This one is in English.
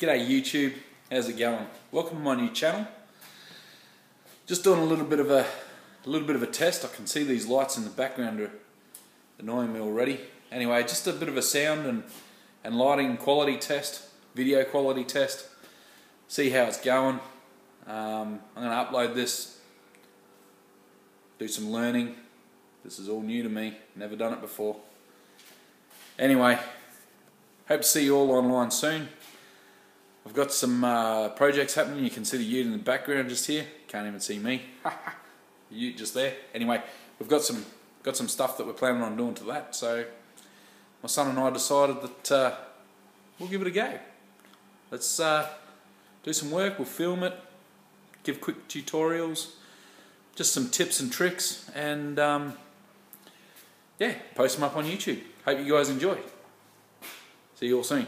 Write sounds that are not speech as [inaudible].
G'day YouTube, how's it going? Welcome to my new channel. Just doing a little bit of a, a little bit of a test. I can see these lights in the background are annoying me already. Anyway, just a bit of a sound and, and lighting quality test, video quality test. See how it's going. Um, I'm going to upload this, do some learning. This is all new to me, never done it before. Anyway, hope to see you all online soon. I've got some uh, projects happening. You can see the ute in the background just here. Can't even see me. [laughs] ute just there. Anyway, we've got some got some stuff that we're planning on doing to that. So my son and I decided that uh, we'll give it a go. Let's uh, do some work. We'll film it, give quick tutorials, just some tips and tricks, and um, yeah, post them up on YouTube. Hope you guys enjoy. See you all soon.